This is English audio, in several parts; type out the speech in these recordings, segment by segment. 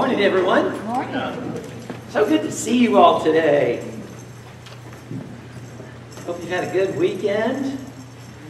Good morning, everyone. Morning. So good to see you all today. Hope you've had a good weekend.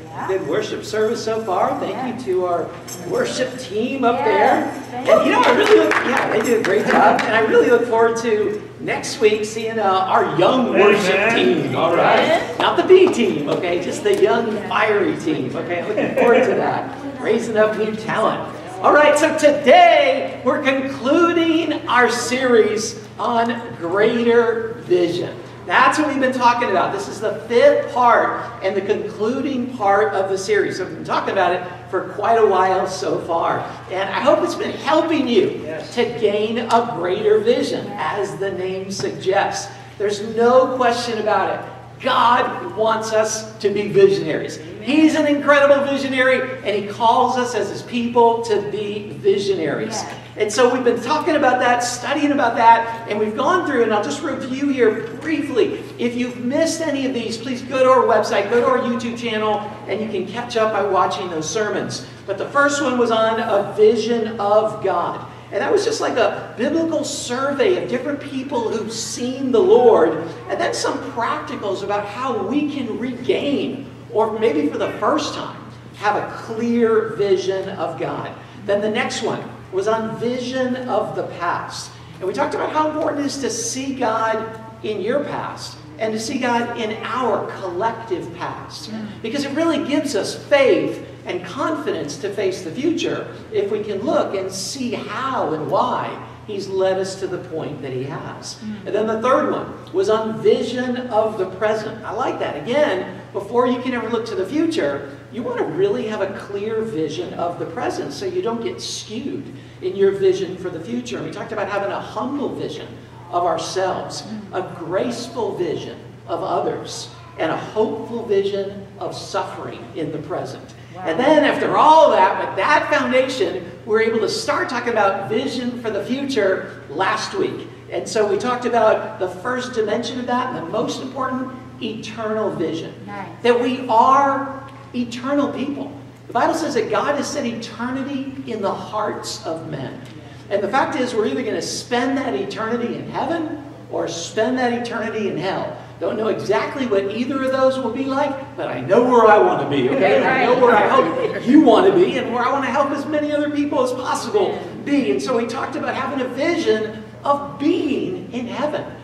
Yeah. Good worship service so far. Thank Yeah. you to our worship team up Yes, there. thank And you know, I really look, yeah, they do a great job. And I really look forward to next week seeing uh, our young worship team. All right, Yes. not the B team, okay, just the young fiery team. Okay, looking forward to that. Raising up new talent. All right, so today we're concluding our series on greater vision. That's what we've been talking about. This is the fifth part and the concluding part of the series. So we've been talking about it for quite a while so far. And I hope it's been helping you Yes. to gain a greater vision, as the name suggests. There's no question about it. God wants us to be visionaries. He's an incredible visionary, and He calls us as His people to be visionaries. Yeah. And so we've been talking about that, studying about that, and we've gone through, and I'll just review here briefly. If you've missed any of these, please go to our website, go to our YouTube channel, and you can catch up by watching those sermons. But the first one was on a vision of God. And that was just like a biblical survey of different people who've seen the Lord, and then some practicals about how we can regain, or maybe for the first time, have a clear vision of God. Then the next one was on vision of the past. And we talked about how important it is to see God in your past and to see God in our collective past. Because it really gives us faith and confidence to face the future if we can look and see how and why He's led us to the point that He has. Mm. And then the third one was on vision of the present. I like that. Again, before you can ever look to the future, you want to really have a clear vision of the present so you don't get skewed in your vision for the future. And we talked about having a humble vision of ourselves, mm-hmm. a graceful vision of others, and a hopeful vision of suffering in the present. And then, after all that, with that foundation, we're able to start talking about vision for the future last week. And so we talked about the first dimension of that, and the most important, eternal vision. Nice. That we are eternal people. The Bible says that God has set eternity in the hearts of men. And the fact is, we're either going to spend that eternity in heaven or spend that eternity in hell. Don't know exactly what either of those will be like, but I know where I want to be, okay? I know where I hope you want to be, and where I want to help as many other people as possible be. And so we talked about having a vision of being in heaven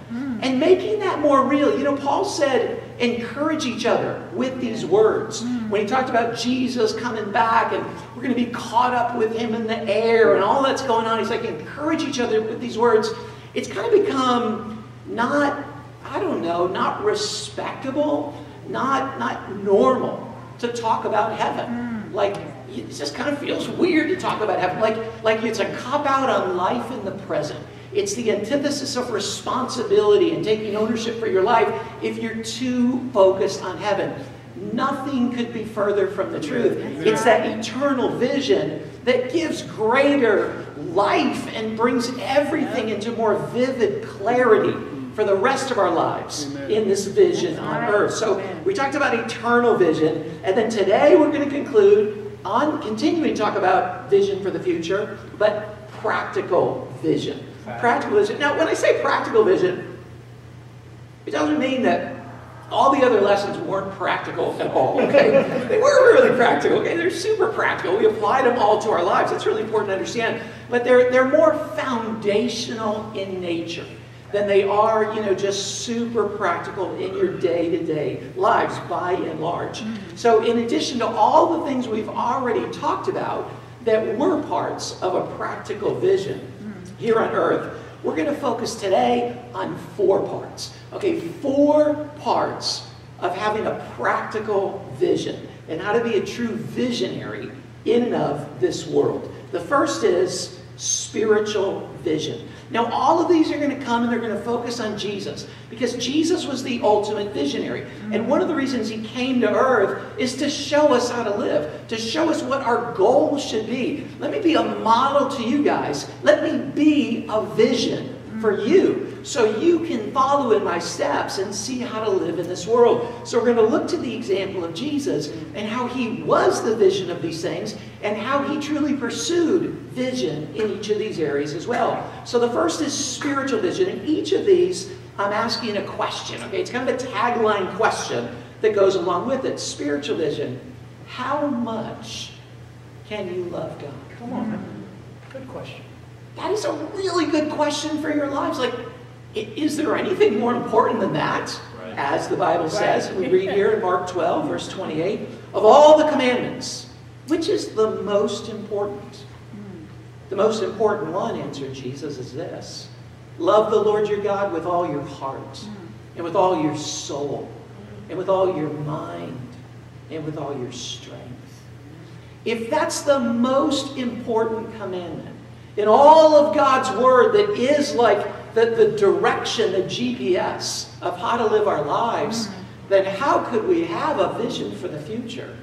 and making that more real. You know, Paul said, encourage each other with these words. Mm. When he talked about Jesus coming back and we're going to be caught up with him in the air and all that's going on, he's like, encourage each other with these words. It's kind of become not, I don't know, not respectable, not, not normal to talk about heaven. Mm. Like, it just kind of feels weird to talk about heaven. Like, like it's a cop out on life in the present. It's the antithesis of responsibility and taking ownership for your life if you're too focused on heaven. Nothing could be further from the truth. It's that eternal vision that gives greater life and brings everything into more vivid clarity for the rest of our lives in this vision on earth. So we talked about eternal vision, and then today we're going to conclude on continuing to talk about vision for the future, but practical vision. Practical vision. Now, when I say practical vision, it doesn't mean that all the other lessons weren't practical at all, okay? they were really practical, okay? They're super practical. We applied them all to our lives. That's really important to understand. But they're, they're more foundational in nature than they are, you know, just super practical in your day-to-day lives by and large. Mm-hmm. So in addition to all the things we've already talked about that were parts of a practical vision here on earth, we're going to focus today on four parts. Okay, four parts of having a practical vision and how to be a true visionary in and of this world. The first is spiritual vision. Now, all of these are going to come and they're going to focus on Jesus because Jesus was the ultimate visionary. And one of the reasons he came to earth is to show us how to live, to show us what our goals should be. Let me be a model to you guys. Let me be a vision for you so you can follow in my steps and see how to live in this world. So we're going to look to the example of Jesus and how he was the vision of these things and how he truly pursued vision in each of these areas as well. So the first is spiritual vision. In each of these, I'm asking a question. Okay, it's kind of a tagline question that goes along with it. Spiritual vision. How much can you love God? Come on. Good question. That is a really good question for your lives. Like, is there anything more important than that? Right. As the Bible says, right. we read here in Mark 12, verse 28, of all the commandments, which is the most important? Hmm. The most important one, answered Jesus, is this Love the Lord your God with all your heart, hmm. and with all your soul, hmm. and with all your mind, and with all your strength. If that's the most important commandment in all of God's Word that is like the, the direction, the GPS of how to live our lives, mm-hmm. then how could we have a vision for the future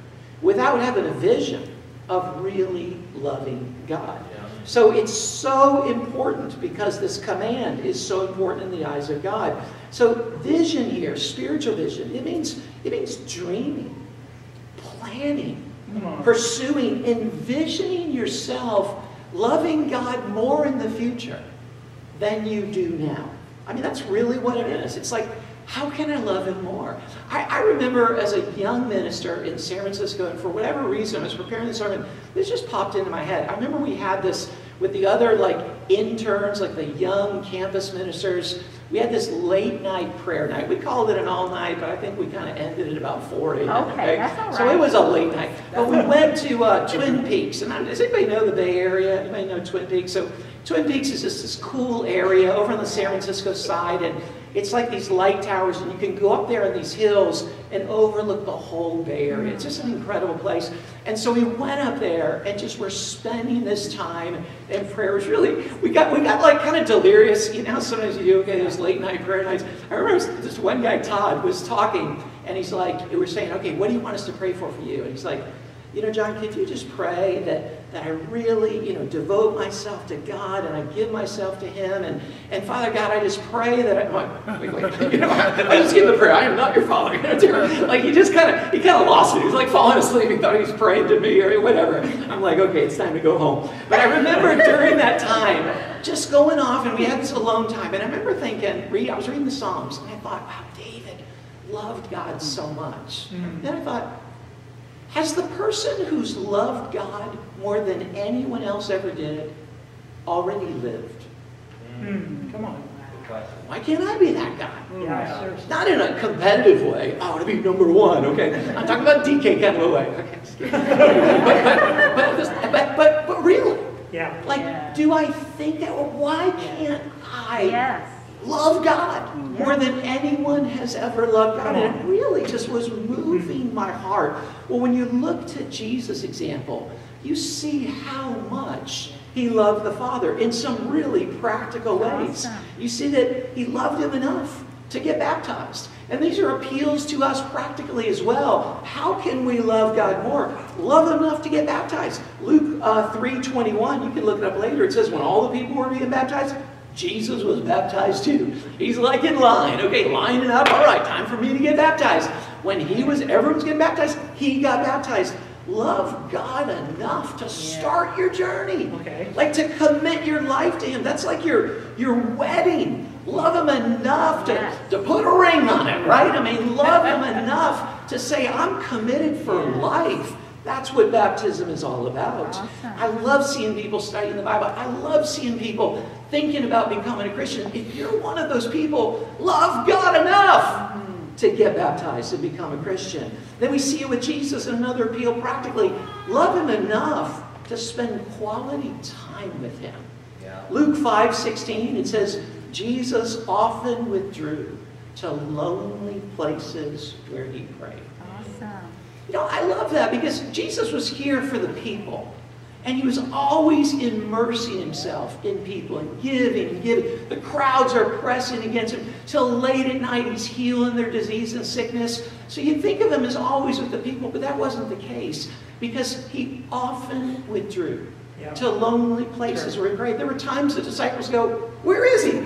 without having a vision of really loving God? So it's so important because this command is so important in the eyes of God. So vision here, spiritual vision, it means it means dreaming, planning, pursuing, envisioning yourself loving God more in the future than you do now. I mean, that's really what it is. It's like, how can I love him more? I, I, remember as a young minister in San Francisco, and for whatever reason, I was preparing the sermon, this just popped into my head. I remember we had this with the other like interns, like the young campus ministers. We had this late night prayer night. We called it an all night, but I think we kind of ended at about 4 a.m. Okay, okay, that's all right. So it was a late night. But we went to uh, Twin Peaks. And I, does anybody know the Bay Area? Anybody know Twin Peaks? So Twin Peaks is just this cool area over on the San Francisco side. And it's like these light towers, and you can go up there on these hills and overlook the whole Bay Area. It's just an incredible place. And so we went up there and just were spending this time in prayer. It really, we got, we got like kind of delirious. You know, sometimes you do, okay, those late night prayer nights. I remember this one guy, Todd, was talking, and he's like, we were saying, okay, what do you want us to pray for for you? And he's like, you know, John, could you just pray that, that I really, you know, devote myself to God and I give myself to Him? And, and Father God, I just pray that I, wait, wait, you know, I just give the prayer. I am not your father. like he just kind of, he kind of lost it. He was like falling asleep. He thought he was praying to me or whatever. I'm like, okay, it's time to go home. But I remember during that time, just going off and we had this alone time. And I remember thinking, read, I was reading the Psalms and I thought, wow, David loved God so much. Mm. Then I thought, has the person who's loved God more than anyone else ever did already lived? Mm. Come on. Why can't I be that guy? Yeah, Not in a competitive way. I want to be number one, okay? I'm talking about DK kind of a way. Okay. but, but, but, but, but, really, yeah. like, yeah. do I think that? Why can't I yes love God more than anyone has ever loved God. And it really just was moving my heart. Well, when you look to Jesus' example, you see how much he loved the Father in some really practical ways. You see that he loved him enough to get baptized. And these are appeals to us practically as well. How can we love God more? Love him enough to get baptized. Luke uh, 3.21, you can look it up later. It says, when all the people were being baptized, Jesus was baptized too. He's like in line. Okay, lining up. All right, time for me to get baptized. When he was, everyone's getting baptized, he got baptized. Love God enough to start your journey. Okay. Like to commit your life to him. That's like your, your wedding. Love him enough to, yes. to put a ring on it, right? I mean, love him enough to say, I'm committed for life. That's what baptism is all about. Awesome. I love seeing people studying the Bible. I love seeing people thinking about becoming a Christian. If you're one of those people, love God enough mm-hmm. To get baptized and become a Christian. Then we see it with Jesus in another appeal practically. Love him enough to spend quality time with him. Yeah. Luke 5 16, it says, Jesus often withdrew to lonely places where he prayed. Awesome. You know, I love that because Jesus was here for the people. And he was always immersing himself in people and giving and giving. The crowds are pressing against him. Till late at night, he's healing their disease and sickness. So you think of him as always with the people, but that wasn't the case because he often withdrew yeah. to lonely places sure. where he prayed. There were times the disciples go, Where is he?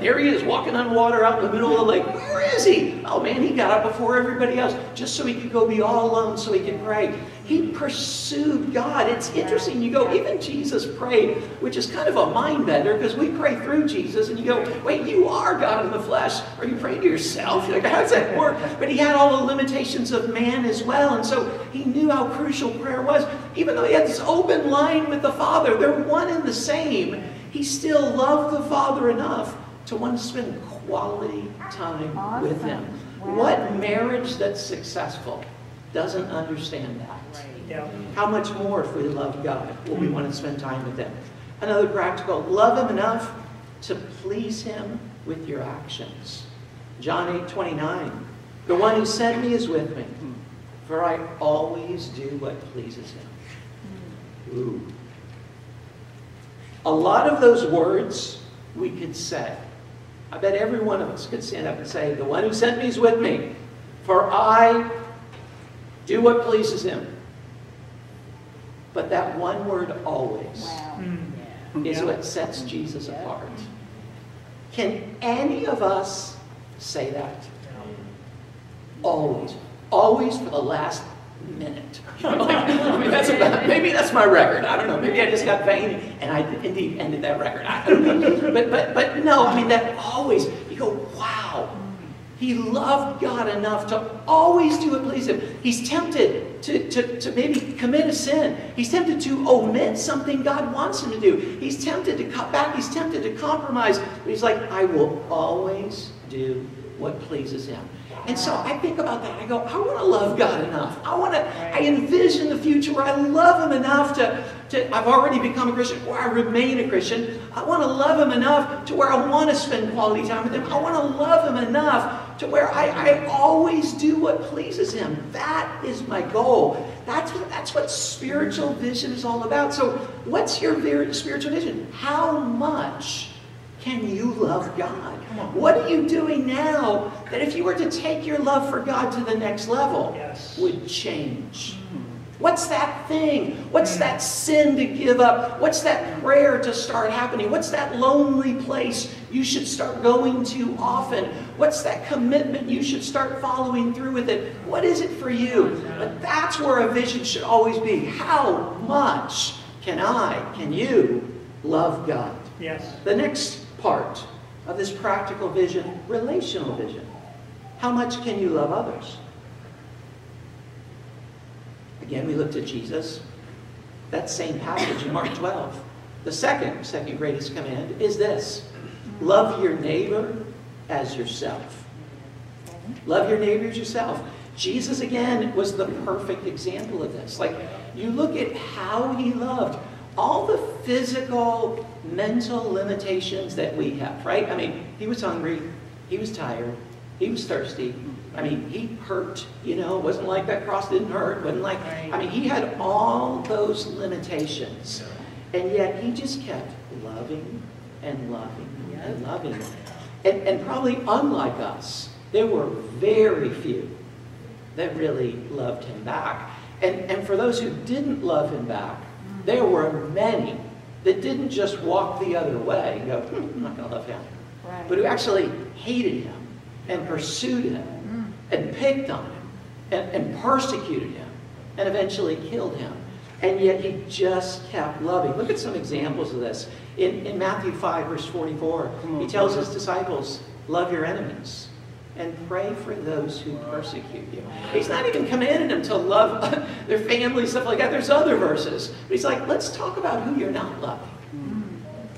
There he is walking on water out in the middle of the lake. Where is he? Oh man, he got up before everybody else just so he could go be all alone so he could pray. He pursued God. It's interesting. You go, even Jesus prayed, which is kind of a mind bender because we pray through Jesus and you go, wait, you are God in the flesh. Are you praying to yourself? You're like, how does that work? But he had all the limitations of man as well. And so he knew how crucial prayer was. Even though he had this open line with the Father, they're one and the same. He still loved the Father enough to want to spend quality time Awesome. with him. Wow. What marriage that's successful doesn't understand that? Yeah. How much more if we love God will we mm-hmm. want to spend time with Him? Another practical, love Him enough to please Him with your actions. John 8 29. The one who sent me is with me, for I always do what pleases Him. Mm-hmm. Ooh. A lot of those words we could say. I bet every one of us could stand up and say, The one who sent me is with me, for I do what pleases Him. But that one word always Wow. Mm. is Yeah. what sets Jesus apart. Can any of us say that? Always. Always for the last minute. I mean, that's about, maybe that's my record. I don't know. Maybe I just got vain and I indeed ended that record. I don't know. But, but, but no, I mean, that always, you go, wow. He loved God enough to always do what pleased him. He's tempted to, to, to maybe commit a sin. He's tempted to omit something God wants him to do. He's tempted to cut back. He's tempted to compromise. But he's like, I will always do what pleases him. And so I think about that. I go, I want to love God enough. I want to, I envision the future where I love him enough to, to, I've already become a Christian, or I remain a Christian. I want to love him enough to where I want to spend quality time with him. I want to love him enough to where I, I always do what pleases him. That is my goal. That's what, that's what spiritual vision is all about. So, what's your spiritual vision? How much can you love God? What are you doing now that if you were to take your love for God to the next level Yes. would change? Mm-hmm. What's that thing? What's mm. that sin to give up? What's that prayer to start happening? What's that lonely place you should start going to often? What's that commitment you should start following through with it? What is it for you? But that's where a vision should always be. How much can I, can you love God? Yes. The next part of this practical vision, relational vision. How much can you love others? Again, we looked at Jesus. That same passage in Mark 12. The second, second greatest command is this love your neighbor as yourself. Love your neighbor as yourself. Jesus, again, was the perfect example of this. Like, you look at how he loved all the physical, mental limitations that we have, right? I mean, he was hungry, he was tired, he was thirsty. I mean, he hurt, you know, it wasn't like that cross didn't hurt, wasn't like, I mean, he had all those limitations. And yet he just kept loving and loving and loving. And, and probably unlike us, there were very few that really loved him back. And, and for those who didn't love him back, there were many that didn't just walk the other way and go, hmm, I'm not going to love him, Right. but who actually hated him and pursued him and picked on him and, and persecuted him and eventually killed him. And yet he just kept loving. Look at some examples of this. In, in Matthew 5, verse 44, he tells his disciples, Love your enemies and pray for those who persecute you. He's not even commanding them to love their family, stuff like that. There's other verses. But he's like, let's talk about who you're not loving.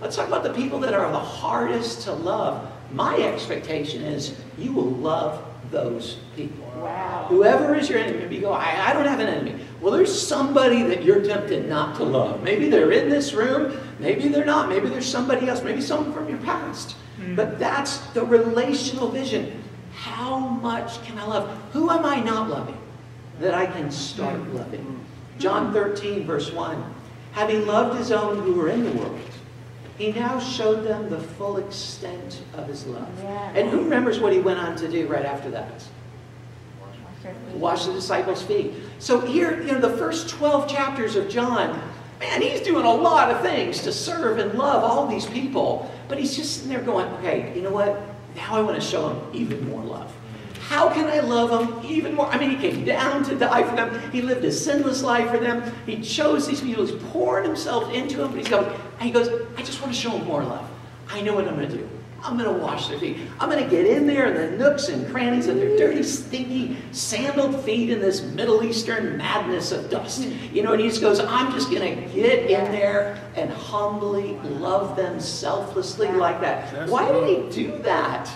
Let's talk about the people that are the hardest to love. My expectation is you will love those people. Wow. Whoever is your enemy, you go, I, I don't have an enemy. Well, there's somebody that you're tempted not to love. Maybe they're in this room, maybe they're not, maybe there's somebody else, maybe someone from your past. Hmm. But that's the relational vision. How much can I love? Who am I not loving that I can start hmm. loving? Hmm. John 13, verse 1. Having loved his own who were in the world, he now showed them the full extent of his love. Yeah. And who remembers what he went on to do right after that? Wash the disciples' feet. So here, you know, the first 12 chapters of John, Man, he's doing a lot of things to serve and love all these people. But he's just sitting there going, okay, you know what? Now I want to show him even more love. How can I love them even more? I mean, he came down to die for them. He lived a sinless life for them. He chose these people. He's pouring himself into them. But he's going, and he goes, I just want to show them more love. I know what I'm going to do. I'm going to wash their feet. I'm going to get in there in the nooks and crannies of their dirty, stinky, sandaled feet in this Middle Eastern madness of dust. You know, and he just goes, I'm just going to get in there and humbly love them selflessly like that. Why did he do that?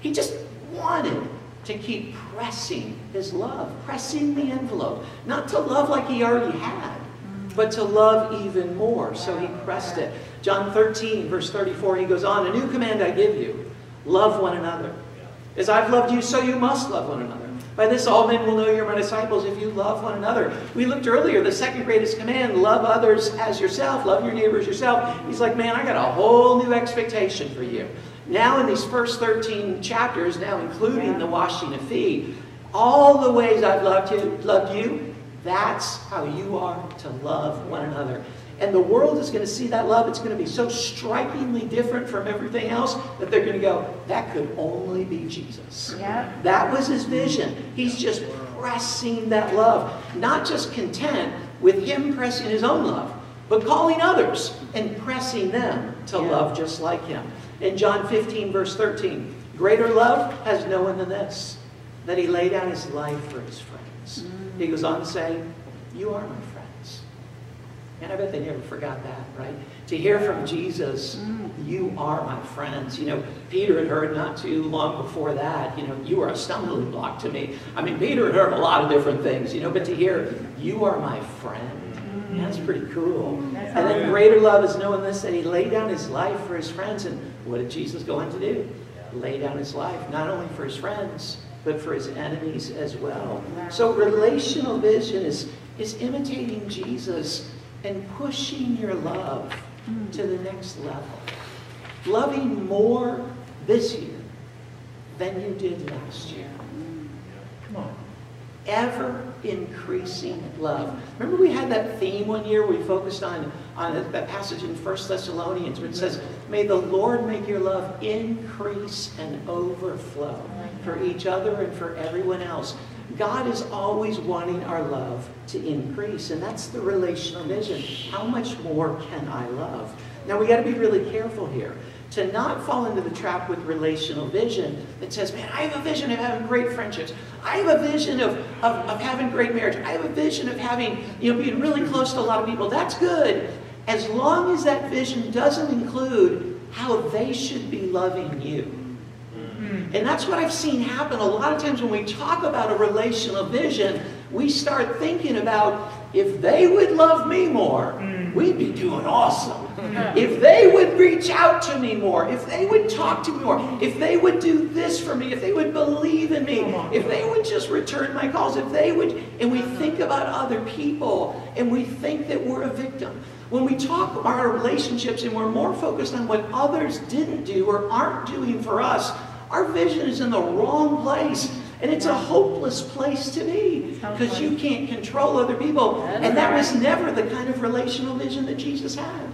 He just wanted to keep pressing his love, pressing the envelope. Not to love like he already had, but to love even more. So he pressed it. John 13, verse 34, he goes on, A new command I give you love one another. As I've loved you, so you must love one another. By this, all men will know you're my disciples if you love one another. We looked earlier, the second greatest command love others as yourself, love your neighbors yourself. He's like, man, I got a whole new expectation for you. Now, in these first 13 chapters, now including the washing of feet, all the ways I've loved you, loved you, that's how you are to love one another. And the world is going to see that love. It's going to be so strikingly different from everything else that they're going to go, that could only be Jesus. Yeah. That was his vision. He's just pressing that love. Not just content with him pressing his own love, but calling others and pressing them to Yeah. love just like him. In John 15, verse 13, greater love has no one than this, that he laid down his life for his friends. Mm. He goes on to say, You are my friends. And I bet they never forgot that, right? To hear from Jesus, mm. you are my friends. You know, Peter had heard not too long before that, you know, you are a stumbling block to me. I mean, Peter had heard a lot of different things, you know, but to hear, you are my friend, that's pretty cool. That's And then greater love is knowing this, that he laid down his life for his friends. And what did Jesus go on to do? Lay down his life, not only for his friends, but for his enemies as well. So relational vision is, is imitating Jesus and pushing your love hmm. to the next level. Loving more this year than you did last year. Ever increasing love. Remember we had that theme one year we focused on, on that passage in 1 Thessalonians where it says, May the Lord make your love increase and overflow for each other and for everyone else. God is always wanting our love to increase, and that's the relational vision. How much more can I love? Now we got to be really careful here to not fall into the trap with relational vision that says, man, I have a vision of having great friendships. I have a vision of, of, of having great marriage. I have a vision of having, you know, being really close to a lot of people. That's good. As long as that vision doesn't include how they should be loving you. Mm-hmm. And that's what I've seen happen a lot of times when we talk about a relational vision, we start thinking about if they would love me more, mm. we'd be doing awesome. If they would reach out to me more, if they would talk to me more, if they would do this for me, if they would believe in me, if they would just return my calls, if they would, and we think about other people and we think that we're a victim. When we talk about our relationships and we're more focused on what others didn't do or aren't doing for us, our vision is in the wrong place. And it's a hopeless place to be because you can't control other people. And that was never the kind of relational vision that Jesus had.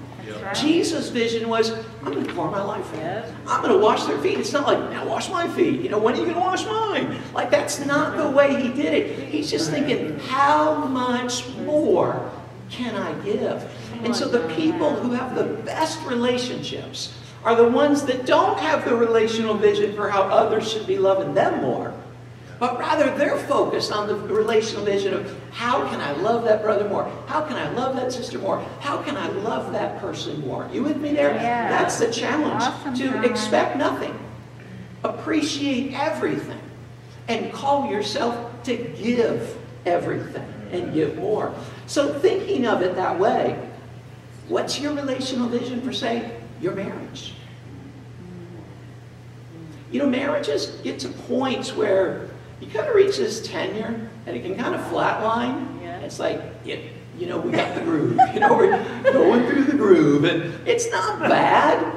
Jesus' vision was, I'm going to pour my life. I'm going to wash their feet. It's not like, now wash my feet. You know, when are you going to wash mine? Like, that's not the way he did it. He's just thinking, how much more can I give? And so the people who have the best relationships are the ones that don't have the relational vision for how others should be loving them more. But rather, they're focused on the relational vision of how can I love that brother more? How can I love that sister more? How can I love that person more? You with me there? Yeah. That's the challenge. Awesome, to John. expect nothing, appreciate everything, and call yourself to give everything and give more. So, thinking of it that way, what's your relational vision for, say, your marriage? You know, marriages get to points where you kind of reach this tenure and it can kind of flatline. Yeah. It's like, yeah, you know, we got the groove. You know, we're going through the groove and it's not bad.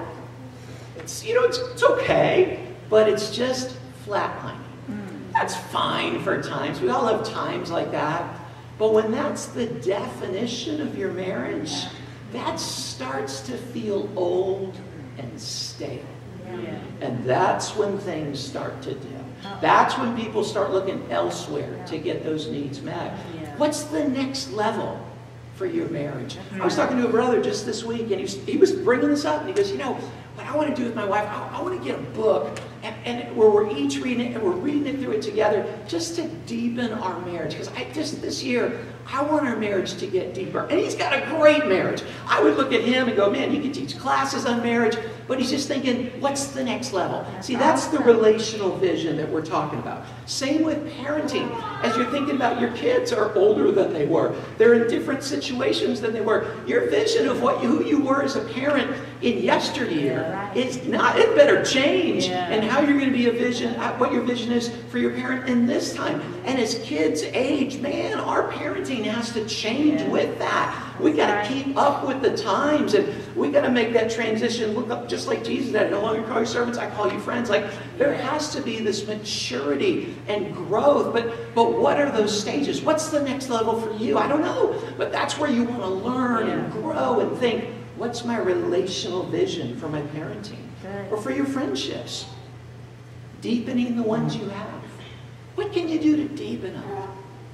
It's, you know, it's, it's okay, but it's just flatlining. Mm. That's fine for times. We all have times like that. But when that's the definition of your marriage, that starts to feel old and stale. Yeah. And that's when things start to dip. That's when people start looking elsewhere to get those needs met. What's the next level for your marriage? I was talking to a brother just this week, and he was, he was bringing this up, and he goes, You know, what I want to do with my wife, I, I want to get a book, and, and where we're each reading it, and we're reading it through it together, just to deepen our marriage. Because I just this year, I want our marriage to get deeper. And he's got a great marriage. I would look at him and go, Man, you can teach classes on marriage, but he's just thinking, What's the next level? See, that's the relational vision that we're talking about. Same with parenting. As you're thinking about your kids are older than they were, they're in different situations than they were. Your vision of what you, who you were as a parent in yesteryear It's not, it better change. And how you're going to be a vision, uh, what your vision is for your parent in this time. And as kids age, man, our parenting has to change with that. We got to keep up with the times and we got to make that transition. Look up just like Jesus said, no longer call you servants, I call you friends. Like there has to be this maturity and growth. But but what are those stages? What's the next level for you? I don't know. But that's where you want to learn and grow and think, what's my relational vision for my parenting? Good. Or for your friendships? Deepening the ones you have. What can you do to deepen them?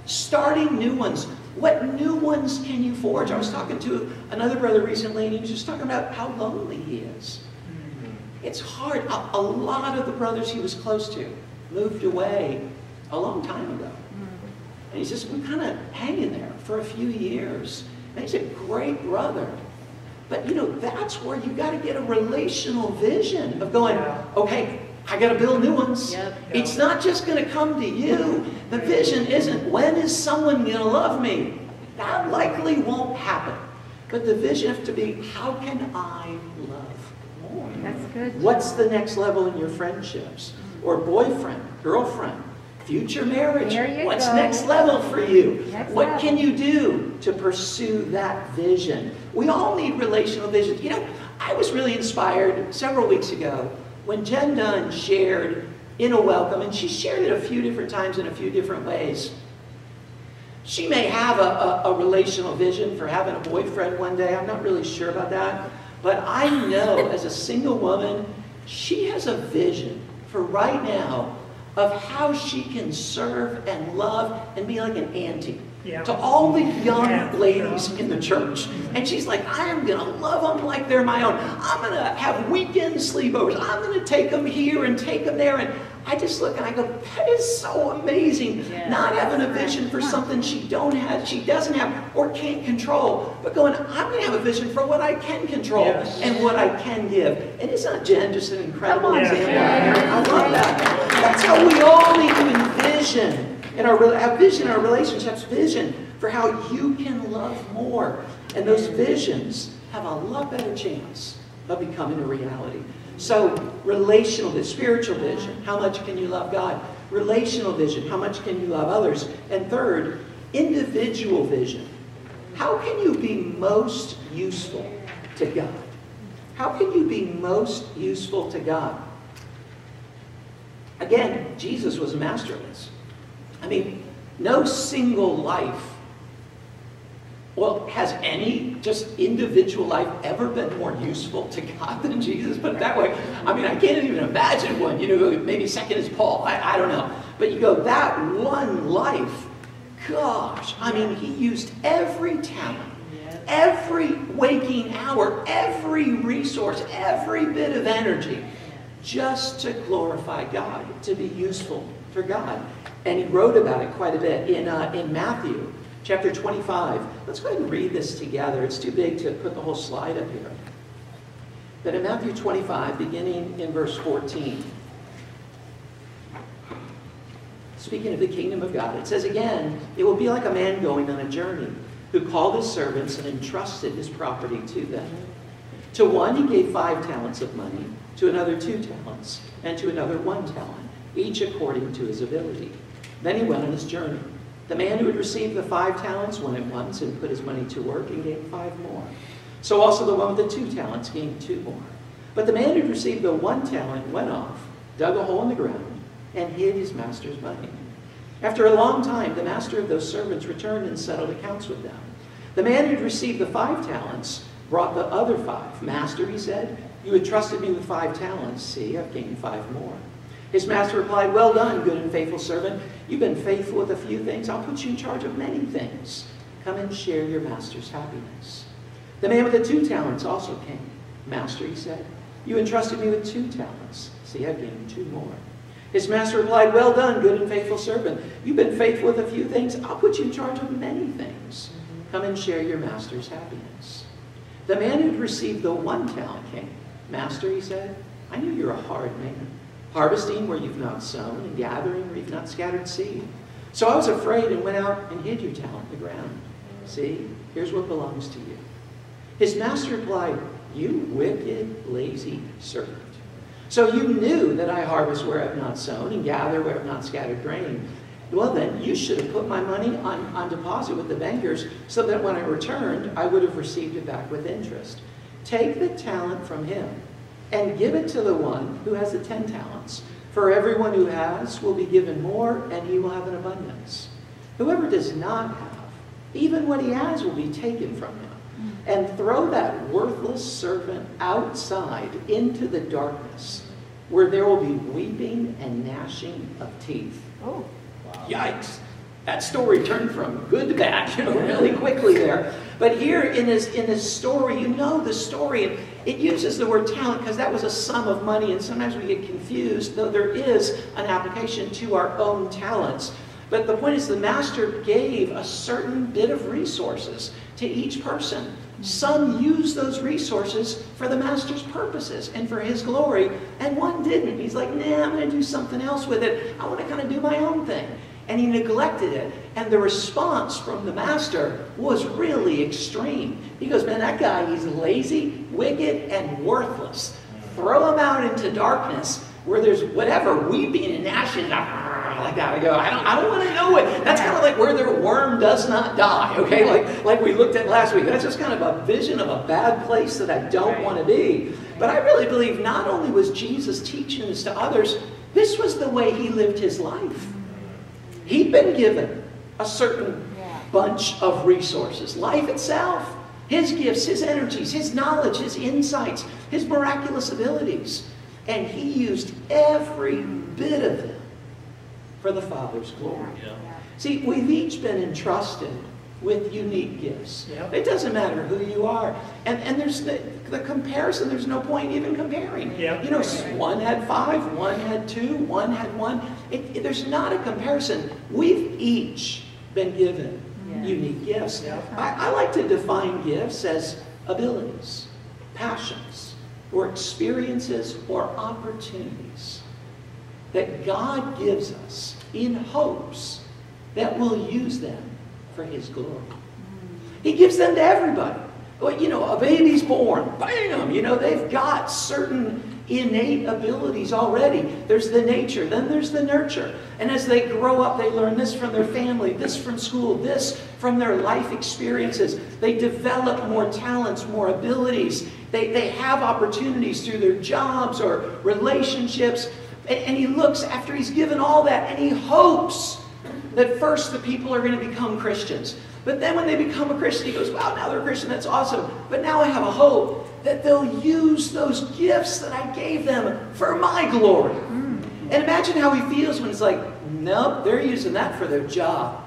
Starting new ones. What new ones can you forge? I was talking to another brother recently, and he was just talking about how lonely he is. Mm-hmm. It's hard. A, a lot of the brothers he was close to moved away a long time ago. Mm. And he's just been kind of hanging there for a few years. And he's a great brother. But you know, that's where you got to get a relational vision of going, Yeah. okay, I got to build new ones. Yep. It's not just going to come to you. The vision isn't when is someone going to love me? That likely won't happen. But the vision has to be how can I love more? That's good. What's the next level in your friendships? Or boyfriend, girlfriend, future marriage? What's go. next level for you? Next what level. can you do to pursue that vision? We all need relational vision. You know, I was really inspired several weeks ago when Jen Dunn shared in a welcome, and she shared it a few different times in a few different ways. She may have a, a, a relational vision for having a boyfriend one day. I'm not really sure about that. But I know as a single woman, she has a vision for right now of how she can serve and love and be like an auntie Yeah. to all the young Yeah. ladies in the church. And she's like, I am going to love them like they're my own. I'm going to have weekend sleepovers. I'm going to take them here and take them there. And I just look and I go, that is so amazing. Yeah. Not having a vision for something she don't have, she doesn't have, or can't control, but going, I'm going to have a vision for what I can control Yes. and what I can give. And isn't Jen just an incredible example? I love that. That's how we all need to envision in our have vision our relationships, vision for how you can love more. And those visions have a lot better chance of becoming a reality. So, relational vision, spiritual vision, how much can you love God? Relational vision, how much can you love others? And third, individual vision. How can you be most useful to God? How can you be most useful to God? Again, Jesus was a master of this. I mean, no single life, well, has any just individual life ever been more useful to God than Jesus? Put it that way. I mean, I can't even imagine one. You know, maybe second is Paul. I, I don't know. But you go, that one life, gosh, I mean, he used every talent, every waking hour, every resource, every bit of energy just to glorify God, to be useful for God. And he wrote about it quite a bit in, uh, in Matthew chapter 25. Let's go ahead and read this together. It's too big to put the whole slide up here. But in Matthew 25, beginning in verse 14, speaking of the kingdom of God, it says again, it will be like a man going on a journey who called his servants and entrusted his property to them. To one he gave five talents of money, to another two talents, and to another one talent, each according to his ability. Then he went on his journey. The man who had received the five talents went at once and put his money to work and gained five more. So also the one with the two talents gained two more. But the man who had received the one talent went off, dug a hole in the ground, and hid his master's money. After a long time, the master of those servants returned and settled accounts with them. The man who had received the five talents brought the other five. Master, he said, you had trusted me with five talents. See, I've gained five more. His master replied, Well done, good and faithful servant. You've been faithful with a few things. I'll put you in charge of many things. Come and share your master's happiness. The man with the two talents also came. Master, he said, you entrusted me with two talents. See, I've gained two more. His master replied, Well done, good and faithful servant. You've been faithful with a few things. I'll put you in charge of many things. Come and share your master's happiness. The man who'd received the one talent came. Master, he said, I knew you're a hard man, harvesting where you've not sown and gathering where you've not scattered seed. So I was afraid and went out and hid your talent in the ground. See, here's what belongs to you. His master replied, You wicked, lazy servant. So you knew that I harvest where I've not sown and gather where I've not scattered grain. Well, then, you should have put my money on, on deposit with the bankers so that when I returned, I would have received it back with interest. Take the talent from him and give it to the one who has the ten talents. For everyone who has will be given more, and he will have an abundance. Whoever does not have, even what he has will be taken from him. And throw that worthless servant outside into the darkness, where there will be weeping and gnashing of teeth. Oh. Yikes. That story turned from good to bad, you know, really quickly there. But here in this, in this story, you know the story. And it uses the word talent because that was a sum of money, and sometimes we get confused, though there is an application to our own talents. But the point is, the master gave a certain bit of resources to each person. Some used those resources for the master's purposes and for his glory, and one didn't. He's like, nah, I'm going to do something else with it. I want to kind of do my own thing and he neglected it. And the response from the master was really extreme. He goes, Man, that guy, he's lazy, wicked, and worthless. Throw him out into darkness where there's whatever weeping and gnashing like that. I go, I don't, I don't want to know it. That's kind of like where their worm does not die, okay? Like, like we looked at last week. That's just kind of a vision of a bad place that I don't want to be. But I really believe not only was Jesus teaching this to others, this was the way he lived his life. He'd been given a certain bunch of resources. Life itself, his gifts, his energies, his knowledge, his insights, his miraculous abilities. And he used every bit of them for the Father's glory. Yeah. See, we've each been entrusted with unique gifts. Yep. It doesn't matter who you are. And, and there's the, the comparison, there's no point even comparing. Yep. You know, one had five, one had two, one had one. It, it, there's not a comparison. We've each been given yeah. unique gifts. Yep. I, I like to define gifts as abilities, passions, or experiences or opportunities that God gives us in hopes that we'll use them for his glory. He gives them to everybody. Well, you know, a baby's born, bam, you know, they've got certain innate abilities already. There's the nature, then there's the nurture. And as they grow up, they learn this from their family, this from school, this from their life experiences. They develop more talents, more abilities. They, they have opportunities through their jobs or relationships. And, and he looks after he's given all that and he hopes that first the people are going to become Christians. But then when they become a Christian, he goes, wow, now they're a Christian, that's awesome. But now I have a hope that they'll use those gifts that I gave them for my glory. Mm. And imagine how he feels when it's like, nope, they're using that for their job.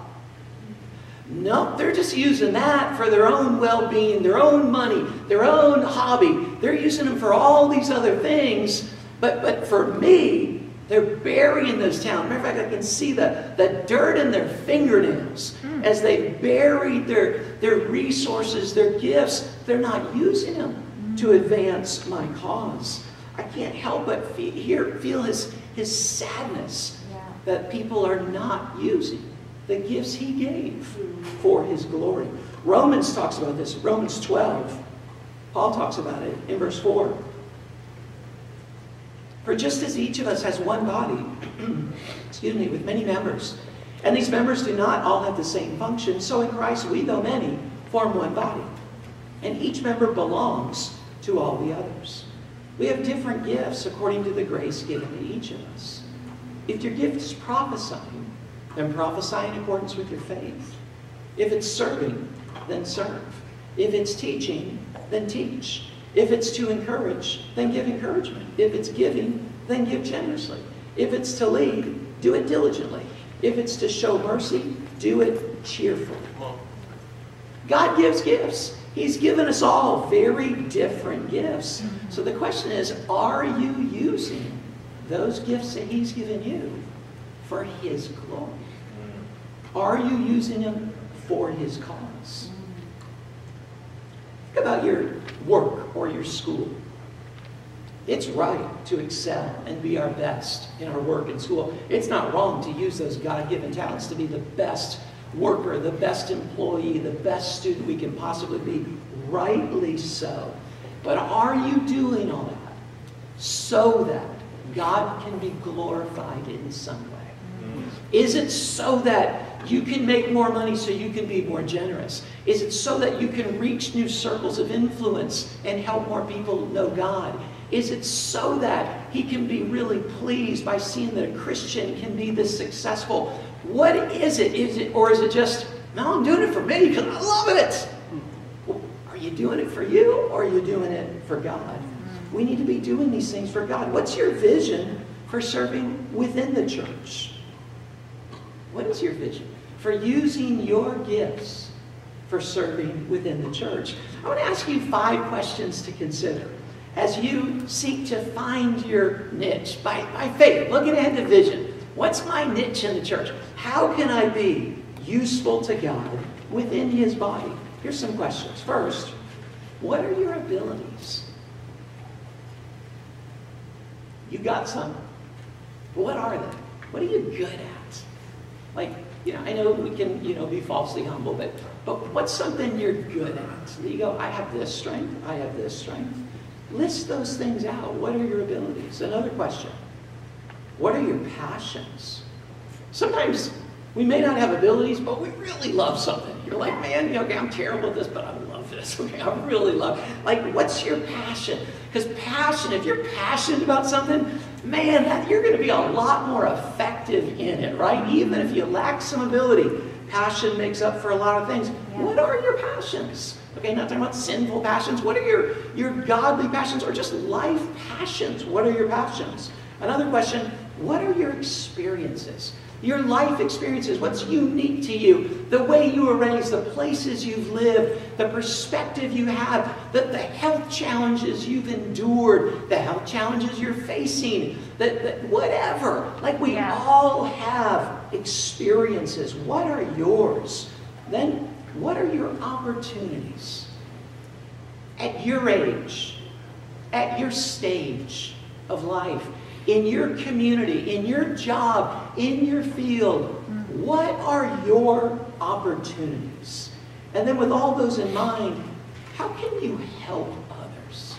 Nope, they're just using that for their own well being, their own money, their own hobby. They're using them for all these other things. But, but for me, they're burying those talents. Matter of fact, I can see the, the dirt in their fingernails mm. as they buried their, their resources, their gifts. They're not using them mm. to advance my cause. I can't help but feel, hear, feel his, his sadness yeah. that people are not using the gifts he gave mm. for his glory. Romans talks about this. Romans 12. Paul talks about it in verse 4. For just as each of us has one body, excuse me, with many members, and these members do not all have the same function, so in Christ we, though many, form one body. And each member belongs to all the others. We have different gifts according to the grace given to each of us. If your gift is prophesying, then prophesy in accordance with your faith. If it's serving, then serve. If it's teaching, then teach. If it's to encourage, then give encouragement. If it's giving, then give generously. If it's to lead, do it diligently. If it's to show mercy, do it cheerfully. God gives gifts. He's given us all very different gifts. So the question is, are you using those gifts that He's given you for His glory? Are you using them for His cause? Think about your work or your school. It's right to excel and be our best in our work and school. It's not wrong to use those God given talents to be the best worker, the best employee, the best student we can possibly be. Rightly so. But are you doing all that so that God can be glorified in some way? Mm-hmm. Is it so that you can make more money so you can be more generous? Is it so that you can reach new circles of influence and help more people know God? Is it so that he can be really pleased by seeing that a Christian can be this successful? What is it? Is it or is it just, no, I'm doing it for me because I love it? Are you doing it for you or are you doing it for God? We need to be doing these things for God. What's your vision for serving within the church? What is your vision for using your gifts for serving within the church? I want to ask you five questions to consider as you seek to find your niche by, by faith, looking ahead to vision. What's my niche in the church? How can I be useful to God within His body? Here's some questions. First, what are your abilities? You got some. What are they? What are you good at? Like, you know, I know we can, you know, be falsely humble, but but what's something you're good at? You go, I have this strength, I have this strength. List those things out. What are your abilities? Another question. What are your passions? Sometimes we may not have abilities, but we really love something. You're like, man, okay, I'm terrible at this, but I love this. Okay, I really love. Like, what's your passion? Because passion, if you're passionate about something, man, that you're going to be a lot more effective in it, right? Even if you lack some ability, passion makes up for a lot of things. Yeah. What are your passions? Okay, not talking about sinful passions. What are your, your godly passions or just life passions? What are your passions? Another question, what are your experiences? Your life experiences, what's unique to you, the way you were raised, the places you've lived, the perspective you have, the, the health challenges you've endured, the health challenges you're facing, that, that whatever. Like we yeah. all have experiences. What are yours? Then what are your opportunities at your age, at your stage of life, in your community, in your job, in your field? What are your opportunities? And then, with all those in mind, how can you help others?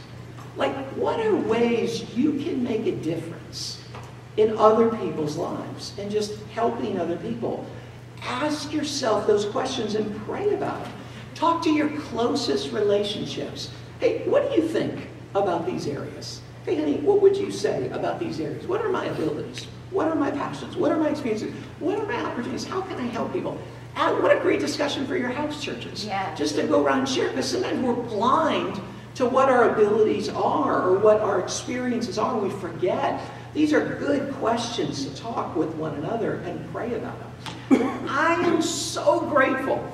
Like, what are ways you can make a difference in other people's lives and just helping other people? Ask yourself those questions and pray about them. Talk to your closest relationships. Hey, what do you think about these areas? Hey, honey, what would you say about these areas? What are my abilities? What are my passions? What are my experiences? What are my opportunities? How can I help people? And what a great discussion for your house churches. Yeah. Just to go around and share, because sometimes we're blind to what our abilities are or what our experiences are. We forget. These are good questions to talk with one another and pray about them. I am so grateful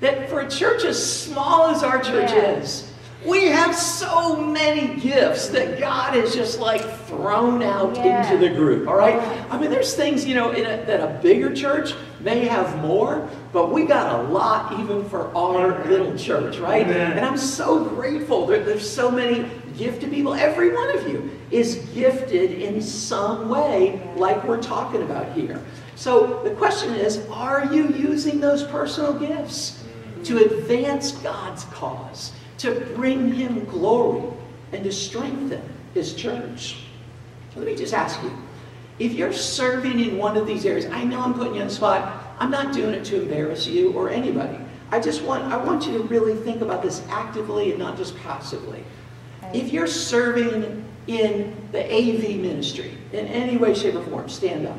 that for a church as small as our church yeah. is, we have so many gifts that God has just like thrown out yeah. into the group. All right. I mean, there's things you know a, that a bigger church may have more, but we got a lot even for our little church, right? Amen. And I'm so grateful that there's so many gifted people. Every one of you is gifted in some way, like we're talking about here. So the question is are you using those personal gifts to advance God's cause, to bring Him glory, and to strengthen His church? Let me just ask you if you're serving in one of these areas, I know I'm putting you on the spot. I'm not doing it to embarrass you or anybody. I just want I want you to really think about this actively and not just passively. If you're serving in the AV ministry in any way, shape, or form, stand up.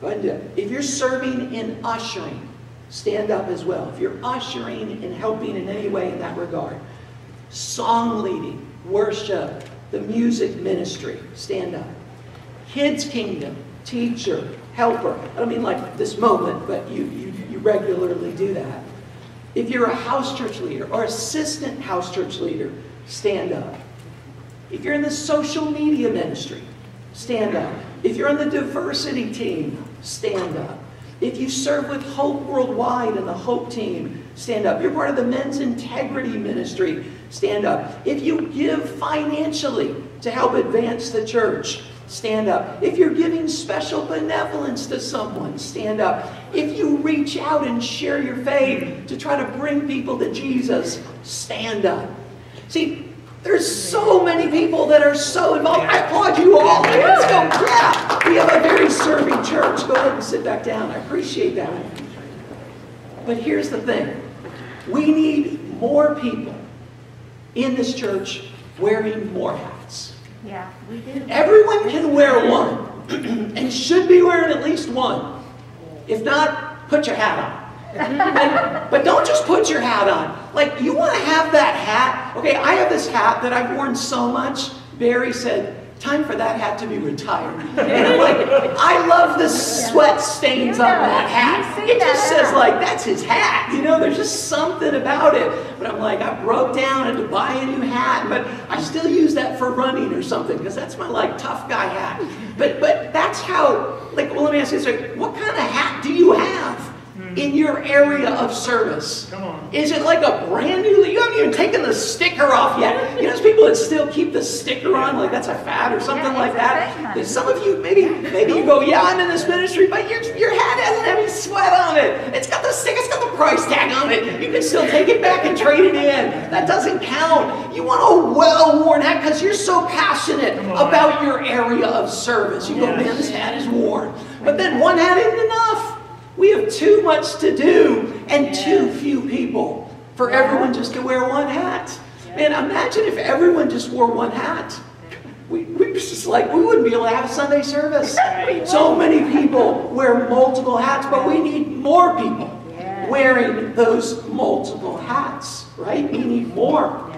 Go ahead and do it. If you're serving in ushering, stand up as well. If you're ushering and helping in any way in that regard, song leading, worship, the music ministry, stand up. Kids Kingdom, teacher, helper. I don't mean like this moment, but you, you, you regularly do that. If you're a house church leader or assistant house church leader, stand up. If you're in the social media ministry, stand up. If you're on the diversity team, stand up. If you serve with Hope Worldwide and the Hope team, stand up. You're part of the Men's Integrity Ministry, stand up. If you give financially to help advance the church, stand up. If you're giving special benevolence to someone, stand up. If you reach out and share your faith to try to bring people to Jesus, stand up. See, there's so many people that are so involved. I applaud you all. Let's go. Yeah. We have a very serving church. Go ahead and sit back down. I appreciate that. But here's the thing. We need more people in this church wearing more hats. Yeah, we do. Everyone can wear one and should be wearing at least one. If not, put your hat on. But don't just put your hat on. Like, you want to have that hat. Okay, I have this hat that I've worn so much. Barry said, time for that hat to be retired. And I'm like, I love the sweat stains on that hat. It just that says, like, that's his hat. You know, there's just something about it. But I'm like, I broke down and to buy a new hat, but I still use that for running or something because that's my, like, tough guy hat. But, but that's how, like, well, let me ask you this. like, What kind of hat do you have? In your area of service? Come on. Is it like a brand new? You haven't even taken the sticker off yet. You know, there's people that still keep the sticker on, like that's a fad or something Yeah, like that. thing, some of you, maybe, maybe you go, yeah, I'm in this ministry, but your your hat hasn't any sweat on it. It's got the sticker, it's got the price tag on it. You can still take it back and trade it in. That doesn't count. You want a well-worn hat because you're so passionate about your area of service. You go, Yes. man, this hat is worn. But then one hat isn't enough. We have too much to do and too few people for everyone just to wear one hat. Man, imagine if everyone just wore one hat. We, we just like we wouldn't be able to have a Sunday service. So many people wear multiple hats, but we need more people wearing those multiple hats, right? We need more.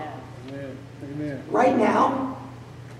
Right now,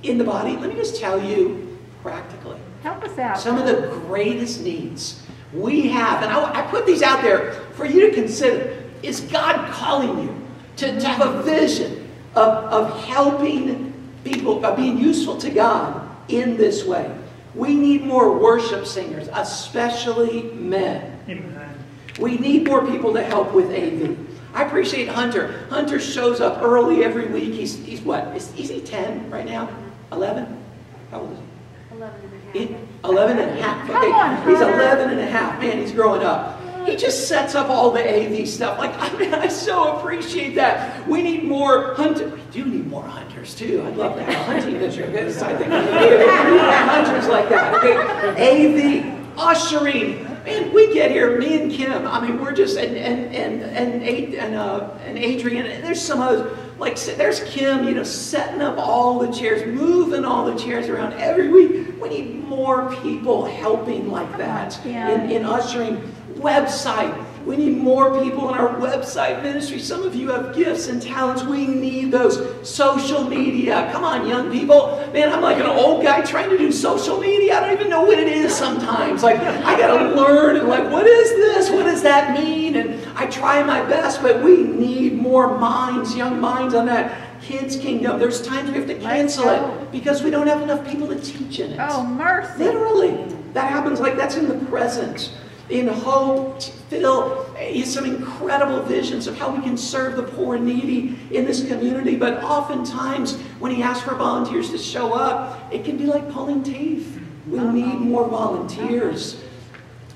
in the body, let me just tell you practically Help us out. some of the greatest needs we have, and I, I put these out there for you to consider. Is God calling you to, to have a vision of, of helping people, of being useful to God in this way? We need more worship singers, especially men. Amen. We need more people to help with AV. I appreciate Hunter. Hunter shows up early every week. He's, he's what? Is, is he 10 right now? 11? How old is he? 11 and a half. He- 11 and a half. Okay, on, he's Hunter. 11 and a half. Man, he's growing up. He just sets up all the AV stuff. Like, I mean, I so appreciate that. We need more hunters. We do need more hunters, too. I'd love to have a hunting this year. I think we need hunters like that. Okay, AV, ushering. Man, we get here, me and Kim. I mean, we're just, and, and, and, and, and, uh, and Adrian, and there's some others. Like, there's Kim, you know, setting up all the chairs, moving all the chairs around every week. We need more people helping like that Yeah. in, in ushering. Website. We need more people in our website ministry. Some of you have gifts and talents. We need those. Social media. Come on, young people. Man, I'm like an old guy trying to do social media. I don't even know what it is sometimes. Like, I got to learn and like, what is this? What does that mean? And I try my best, but we need more minds, young minds on that. Kids Kingdom. There's times we have to cancel it because we don't have enough people to teach in it. Oh, mercy. Literally. That happens like that's in the present. In hope, Phil has some incredible visions of how we can serve the poor and needy in this community. But oftentimes, when he asks for volunteers to show up, it can be like pulling teeth. We oh, need more volunteers. Uh-huh.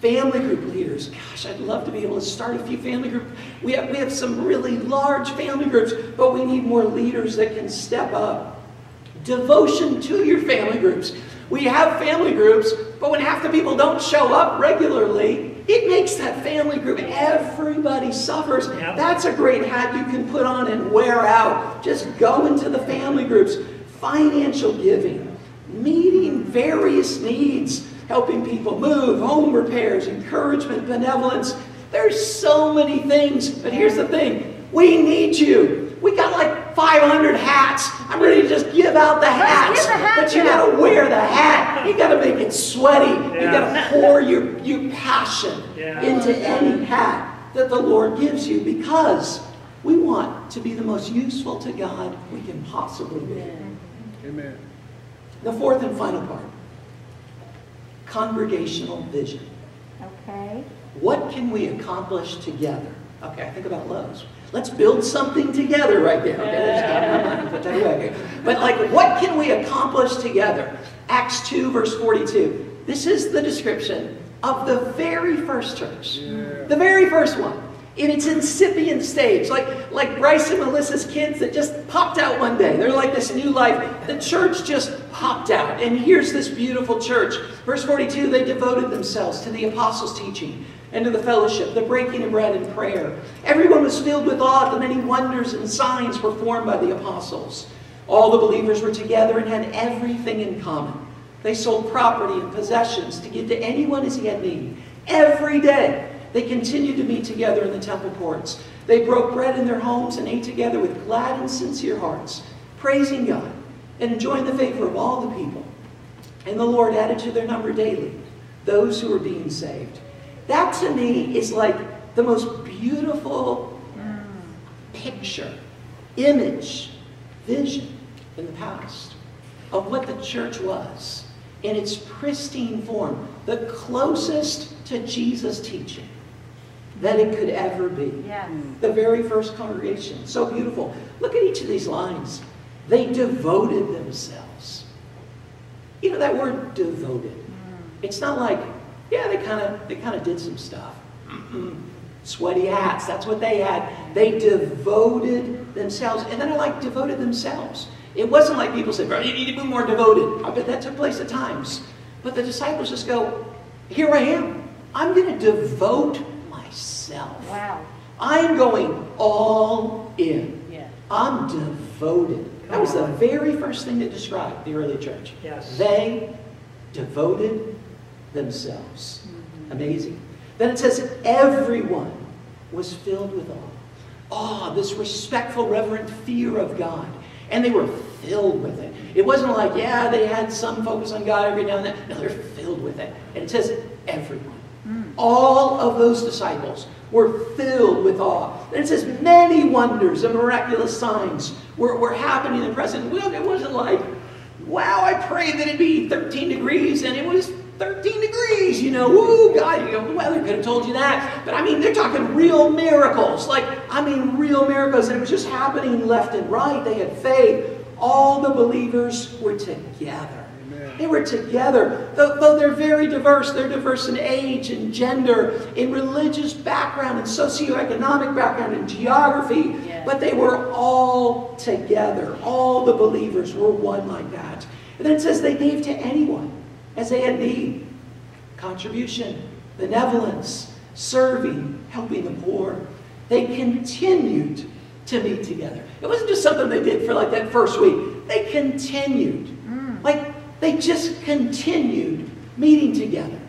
Family group leaders. Gosh, I'd love to be able to start a few family groups. We have, we have some really large family groups, but we need more leaders that can step up devotion to your family groups. We have family groups, but when half the people don't show up regularly, it makes that family group, everybody suffers. Yep. That's a great hat you can put on and wear out. Just go into the family groups. Financial giving, meeting various needs. Helping people move, home repairs, encouragement, benevolence. There's so many things, but here's the thing we need you. We got like 500 hats. I'm ready to just give out the hats. the hats but you gotta wear the hat. You gotta make it sweaty. You gotta pour your, your passion Yeah. into any hat that the Lord gives you because we want to be the most useful to God we can possibly be. Amen. The fourth and final part congregational vision. Okay. What can we accomplish together? Okay, I think about Lowe's. Let's build something together right there. Okay, there's my mind, put that away. But like, what can we accomplish together? Acts 2, verse 42. This is the description of the very first church. Yeah. The very first one. In its incipient stage, like, like Bryce and Melissa's kids that just popped out one day. They're like this new life. The church just popped out. And here's this beautiful church. Verse 42 they devoted themselves to the apostles' teaching and to the fellowship, the breaking of bread and prayer. Everyone was filled with awe at the many wonders and signs performed by the apostles. All the believers were together and had everything in common. They sold property and possessions to give to anyone as he had need. Every day, they continued to meet together in the temple courts. They broke bread in their homes and ate together with glad and sincere hearts, praising God and enjoying the favor of all the people. And the Lord added to their number daily those who were being saved. That to me is like the most beautiful picture, image, vision in the past of what the church was in its pristine form, the closest to Jesus' teaching that it could ever be. Yes. The very first congregation. So beautiful. Look at each of these lines. They devoted themselves. You know that word devoted. Mm. It's not like, yeah, they kind of they kind of did some stuff. Mm-hmm. Sweaty hats, that's what they had. They devoted themselves. And then I like devoted themselves. It wasn't like people said, bro, you need to be more devoted. I bet that took place at times. But the disciples just go, here I am. I'm going to devote myself. Wow. I'm going all in. Yeah. I'm devoted. That was the very first thing that described the early church. Yes. They devoted themselves. Mm-hmm. Amazing. Then it says, everyone was filled with awe. Awe, this respectful, reverent fear of God. And they were filled with it. It wasn't like, yeah, they had some focus on God every now and then. No, they're filled with it. And it says, everyone. All of those disciples were filled with awe. And it says many wonders and miraculous signs were, were happening in the present. Well, it wasn't like, wow, I prayed that it'd be 13 degrees and it was 13 degrees, you know, woo, God, you know, the weather could have told you that. But I mean, they're talking real miracles. Like, I mean, real miracles. And it was just happening left and right. They had faith. All the believers were together. They were together. Though, though they're very diverse, they're diverse in age and gender, in religious background, and socioeconomic background, and geography, Yeah. but they were all together. All the believers were one like that. And then it says they gave to anyone as they had need contribution, benevolence, serving, helping the poor. They continued to meet together. It wasn't just something they did for like that first week. They continued. Mm. Like they just continued meeting together.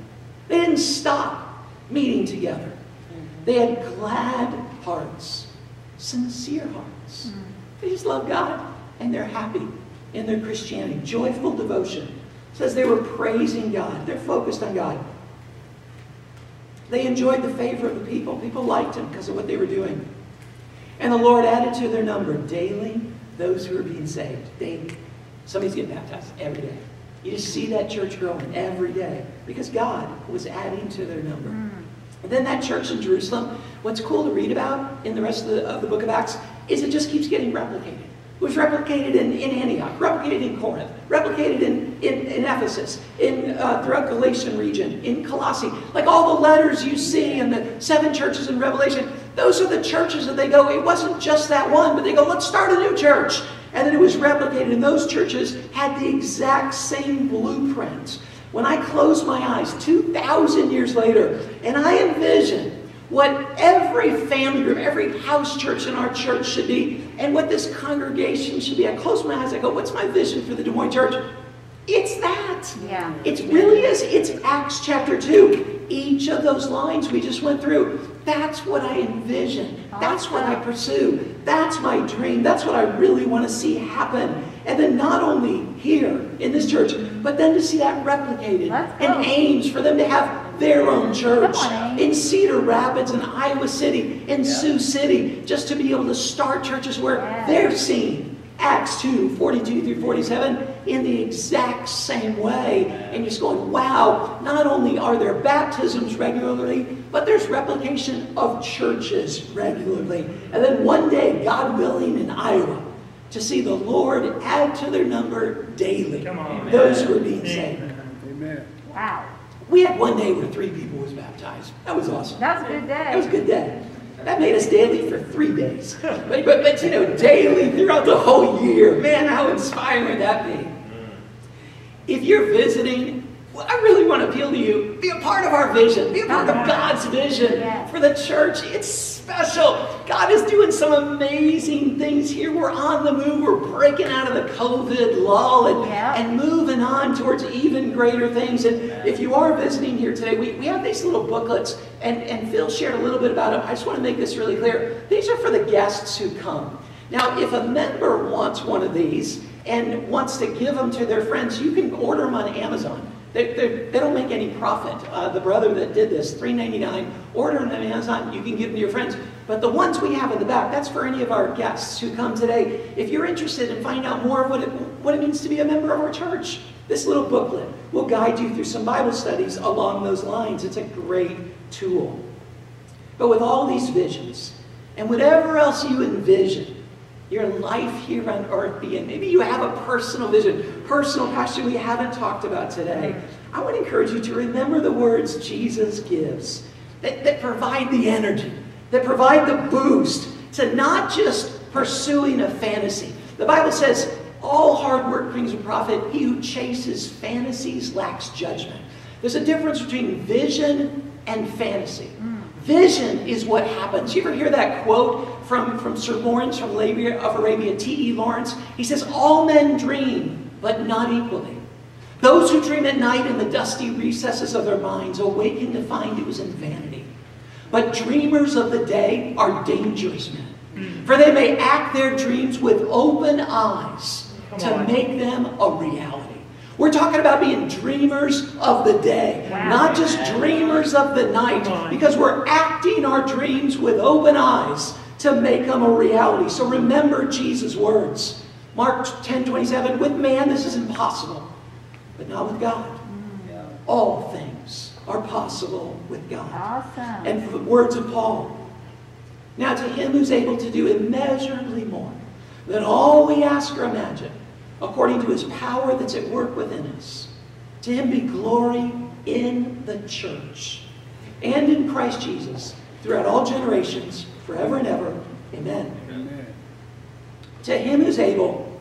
They didn't stop meeting together. Mm-hmm. They had glad hearts, sincere hearts. Mm-hmm. They just love God and they're happy in their Christianity. Joyful devotion. It says they were praising God. They're focused on God. They enjoyed the favor of the people. People liked them because of what they were doing. And the Lord added to their number daily those who were being saved. Daily. Somebody's getting baptized every day. You just see that church growing every day because God was adding to their number. And then that church in Jerusalem, what's cool to read about in the rest of the, of the book of Acts is it just keeps getting replicated. It was replicated in, in Antioch, replicated in Corinth, replicated in, in, in Ephesus, in uh, throughout Galatian region, in Colossae. Like all the letters you see in the seven churches in Revelation, those are the churches that they go, it wasn't just that one, but they go, let's start a new church. And then it was replicated, and those churches had the exact same blueprints. When I close my eyes 2,000 years later, and I envision what every family group, every house church in our church should be, and what this congregation should be. I close my eyes, I go, what's my vision for the Des Moines church? It's that. Yeah. It really is. It's Acts chapter 2. Each of those lines we just went through, that's what I envision. That's what I pursue. That's my dream. That's what I really want to see happen. And then not only here in this church, but then to see that replicated and Ames for them to have their own church in Cedar Rapids in Iowa City, in Sioux City, just to be able to start churches where they're seen. Acts 2, 42 through 47 in the exact same way. And just going, wow, not only are there baptisms regularly, but there's replication of churches regularly. And then one day, God willing, in Iowa, to see the Lord add to their number daily Come on. those who are being saved. Amen. Wow. We had one day where three people was baptized. That was awesome. That was a good day. That was a good day. That made us daily for three days. But, but, but you know, daily throughout the whole year. Man, how inspiring would that be? If you're visiting, well, I really want to appeal to you. Be a part of our vision. Be a part of God's vision Yes. for the church. It's special. God is doing some amazing things here. We're on the move. We're breaking out of the COVID lull and, and moving on towards even greater things. And if you are visiting here today, we, we have these little booklets, and, and Phil shared a little bit about them. I just want to make this really clear. These are for the guests who come. Now, if a member wants one of these and wants to give them to their friends, you can order them on Amazon. They, they, they don't make any profit. Uh, the brother that did this, $3.99, order them on Amazon, you can give them to your friends. But the ones we have in the back, that's for any of our guests who come today. If you're interested in finding out more of what it, what it means to be a member of our church, this little booklet will guide you through some Bible studies along those lines. It's a great tool. But with all these visions and whatever else you envision, your life here on earth being, maybe you have a personal vision, personal passion we haven't talked about today. I would encourage you to remember the words Jesus gives that, that provide the energy, that provide the boost to not just pursuing a fantasy. The Bible says, all hard work brings a profit. He who chases fantasies lacks judgment. There's a difference between vision and fantasy. Vision is what happens. You ever hear that quote from, from Sir Lawrence from Arabia, of Arabia, T.E. Lawrence? He says, All men dream, but not equally. Those who dream at night in the dusty recesses of their minds awaken to find it was in vanity. But dreamers of the day are dangerous men, for they may act their dreams with open eyes Come to on. make them a reality. We're talking about being dreamers of the day, Wow. not just dreamers of the night, because we're acting our dreams with open eyes to make them a reality. So remember Jesus' words. Mark 10 27, with man this is impossible, but not with God. Mm. All things are possible with God. Awesome. And the words of Paul. Now to him who's able to do immeasurably more than all we ask or imagine, according to his power that's at work within us, to him be glory in the church and in Christ Jesus throughout all generations, forever and ever. Amen. Amen. To him who's able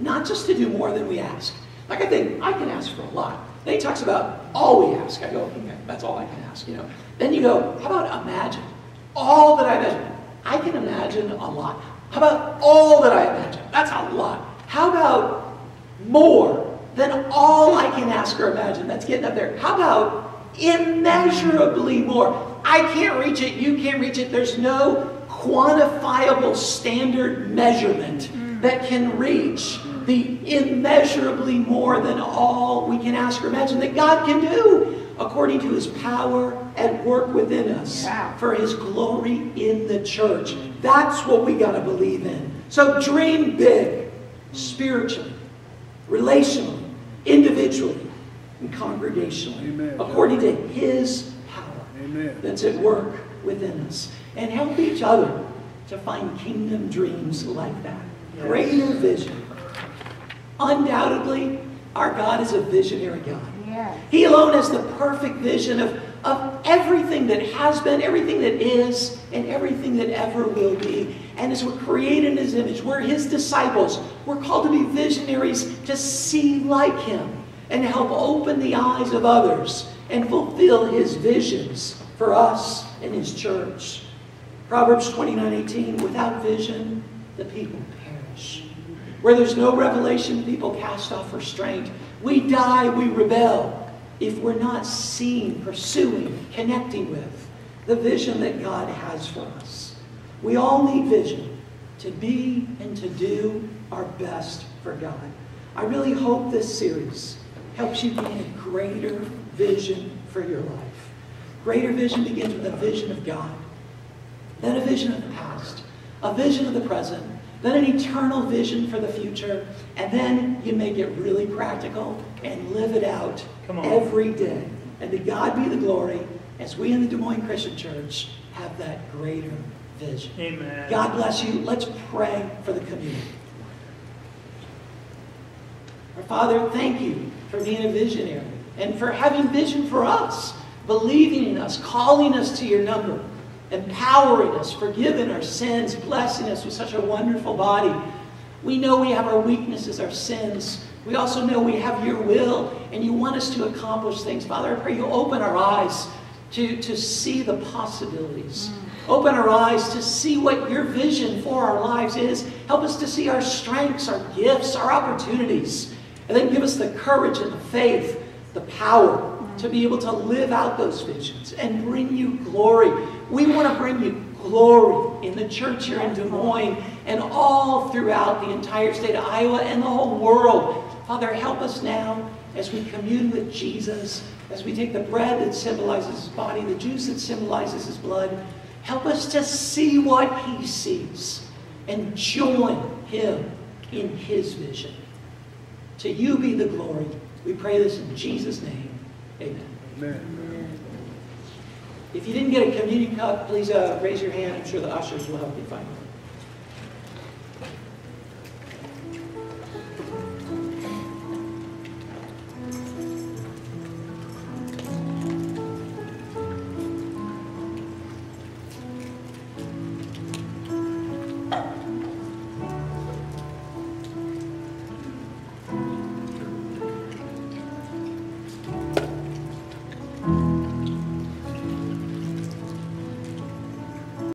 not just to do more than we ask. Like I think I can ask for a lot. Then he talks about all we ask. I go, okay, that's all I can ask, you know. Then you go, how about imagine? All that I imagine. I can imagine a lot. How about all that I imagine? That's a lot. How about more than all I can ask or imagine? That's getting up there. How about immeasurably more? I can't reach it. You can't reach it. There's no quantifiable standard measurement mm. that can reach the immeasurably more than all we can ask or imagine that God can do according to his power at work within us Wow. for his glory in the church. That's what we got to believe in. So dream big, spiritually, relationally, individually, and congregationally, Amen. according to his power Amen. that's at work within us. And help each other to find kingdom dreams like that. Greater vision. Undoubtedly, our God is a visionary God. Yes. He alone has the perfect vision of, of everything that has been, everything that is, and everything that ever will be. And as we're created in His image, we're His disciples. We're called to be visionaries to see like Him and help open the eyes of others and fulfill His visions for us and His church. Proverbs 29 18, without vision, the people perish. Where there's no revelation, people cast off restraint. We die, we rebel if we're not seeing, pursuing, connecting with the vision that God has for us. We all need vision to be and to do our best for God. I really hope this series helps you gain a greater vision for your life. Greater vision begins with a vision of God, then a vision of the past, a vision of the present, then an eternal vision for the future, and then you make it really practical and live it out every day. And to God be the glory as we in the Des Moines Christian Church have that greater vision. Amen. God bless you. Let's pray for the community. Our Father, thank you for being a visionary and for having vision for us, believing in us, calling us to your number, empowering us, forgiving our sins, blessing us with such a wonderful body. We know we have our weaknesses, our sins. We also know we have your will and you want us to accomplish things. Father, I pray you open our eyes to, to see the possibilities. Mm. Open our eyes to see what your vision for our lives is. Help us to see our strengths, our gifts, our opportunities. And then give us the courage and the faith, the power to be able to live out those visions and bring you glory. We want to bring you glory in the church here in Des Moines and all throughout the entire state of Iowa and the whole world. Father, help us now as we commune with Jesus, as we take the bread that symbolizes his body, the juice that symbolizes his blood. Help us to see what he sees and join him in his vision. To you be the glory. We pray this in Jesus' name. Amen. Amen. If you didn't get a communion cup, please uh, raise your hand. I'm sure the ushers will help you find one.